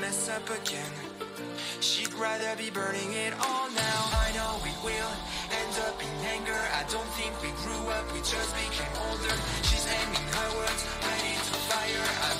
Mess up again. She'd rather be burning it all now. I know it will end up in anger. I don't think we grew up, we just became older. She's aiming her words, ready to fire. I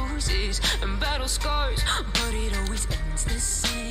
and battle scars, but it always ends the same.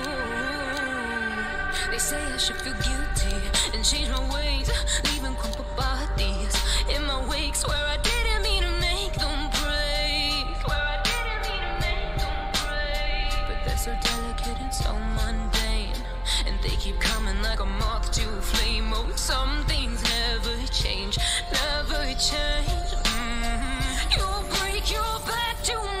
they say I should feel guilty and change my ways, leaving crumpled bodies in my wake. Swear I didn't mean to make them break. Swear I didn't mean to make them break. But they're so delicate and so mundane, and they keep coming like a moth to a flame. Oh, some things never change, never change. Mhm. You break your back to me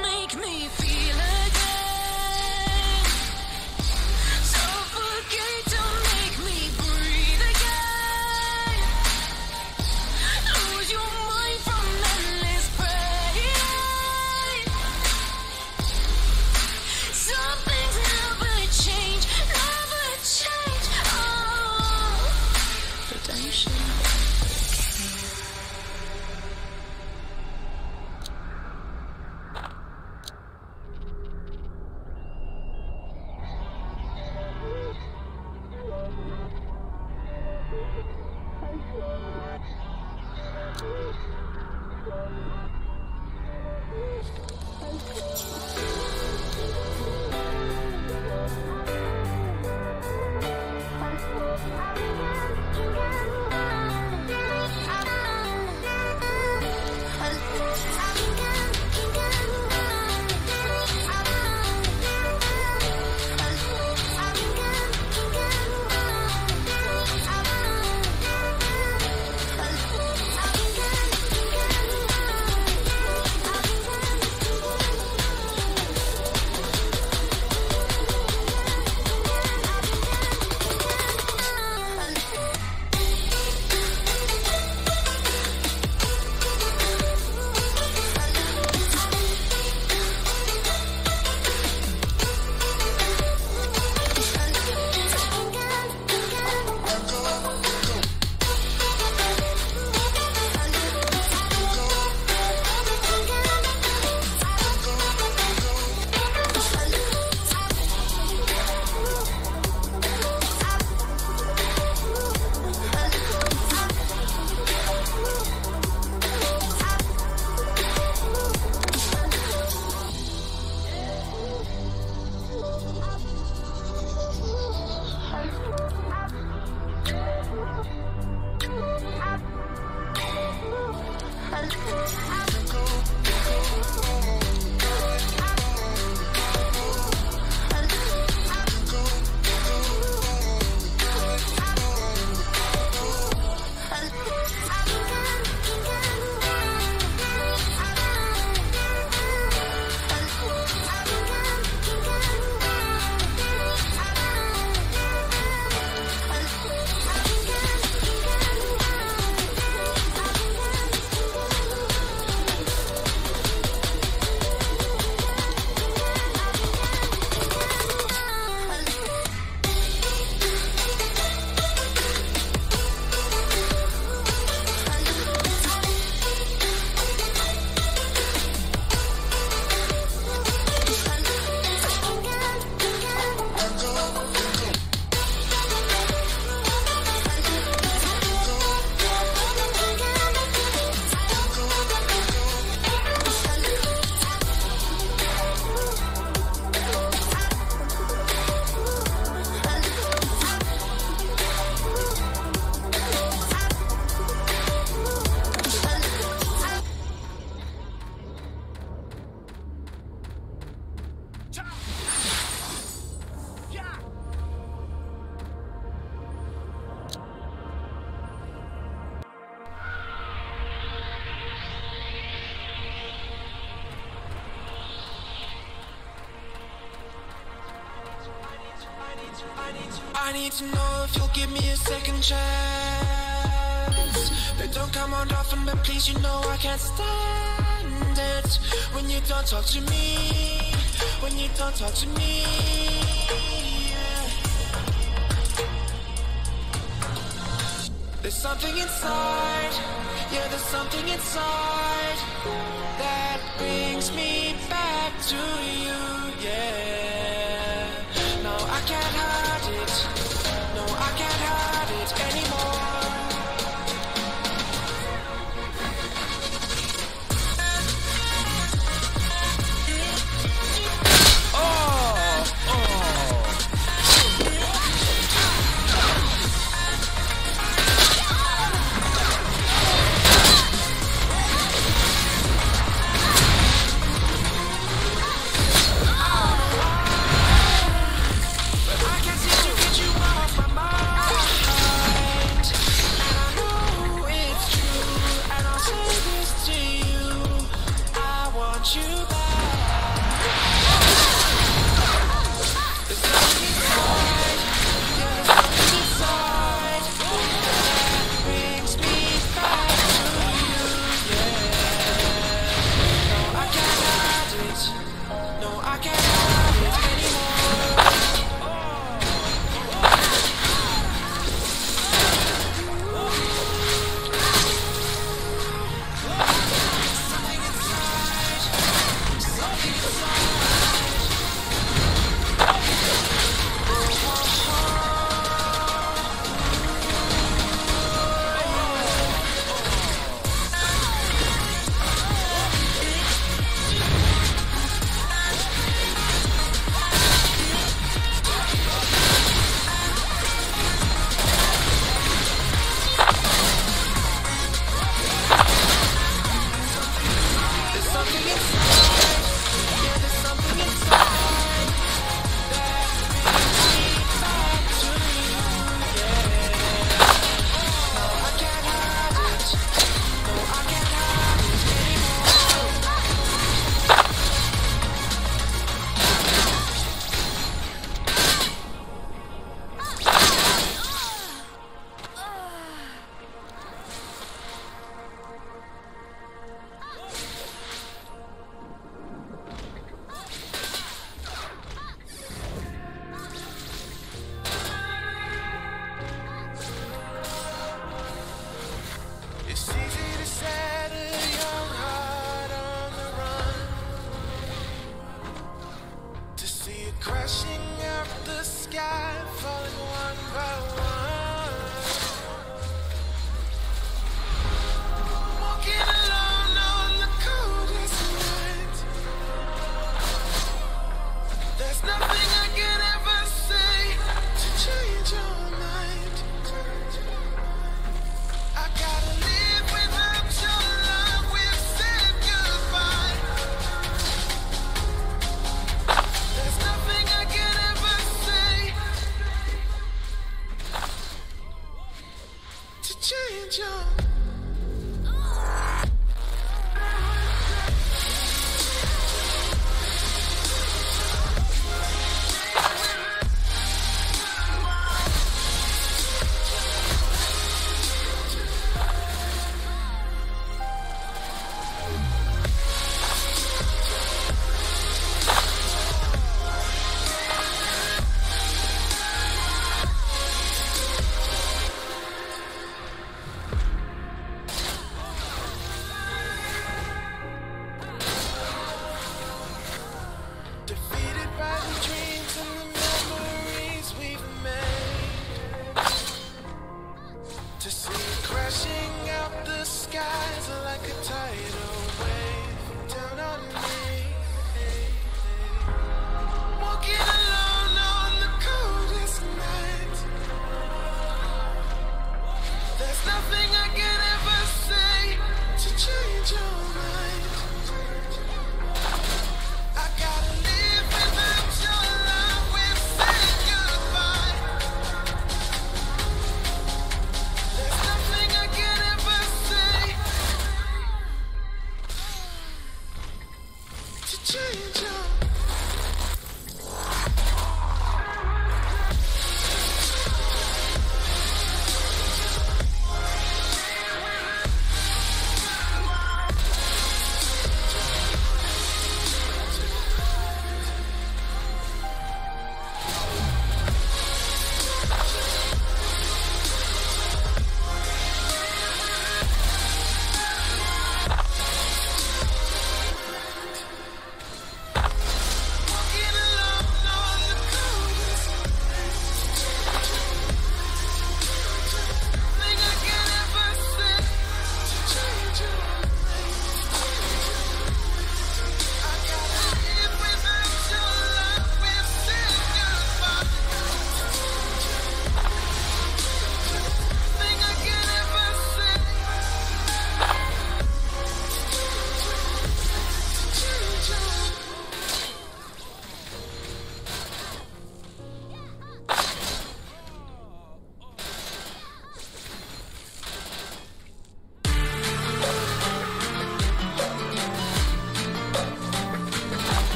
give me a second chance. They don't come around often, but please, you know I can't stand it when you don't talk to me. When you don't talk to me. yeah. There's something inside, yeah, there's something inside that brings me back to you,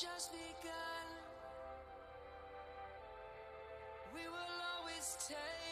Just begun. We will always take.